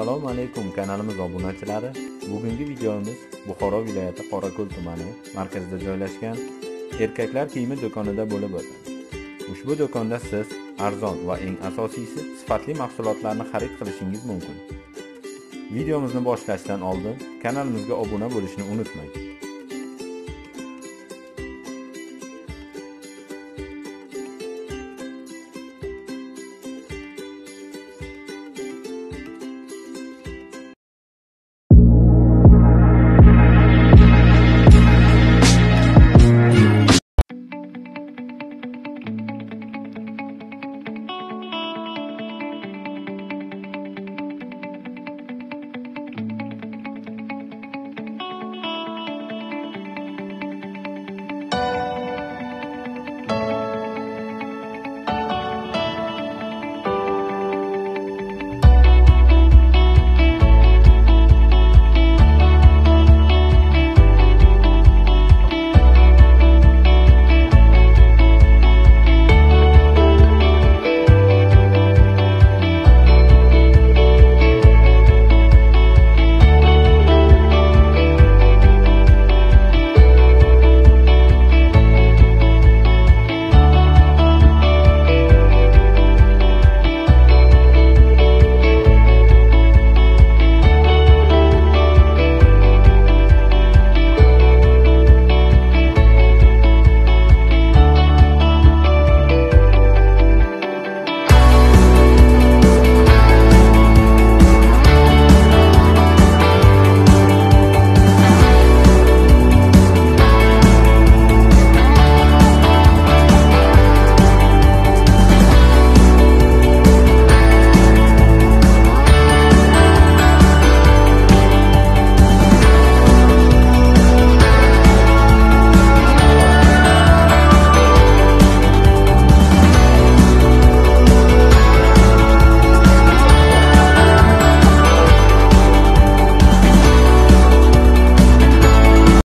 assalomu alaykum kanalimiz obunachilari bugungi videomiz buxoro viloyati qorako'l tumani markazida joylashgan erkaklar kiyimi do'konida bo'lib o'tadi ushbu do'konda siz arzon va eng asosiysi sifatli mahsulotlarni xarid qilishingiz mumkin. Videomizni boshlashdan oldin kanalimizga obuna bo'lishni unutmang.